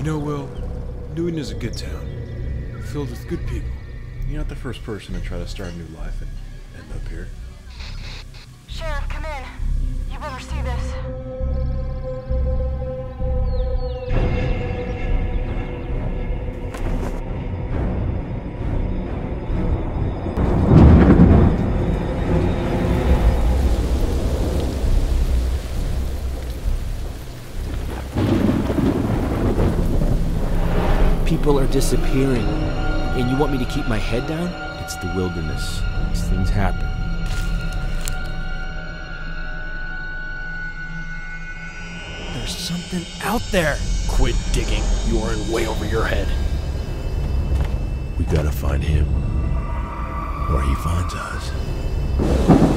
You know, Will, Newton is a good town, filled with good people. You're not the first person to try to start a new life and end up here. Sheriff, come in. You better see this. People are disappearing. And you want me to keep my head down? It's the wilderness. These things happen. There's something out there. Quit digging. You are in way over your head. We gotta find him. Or he finds us.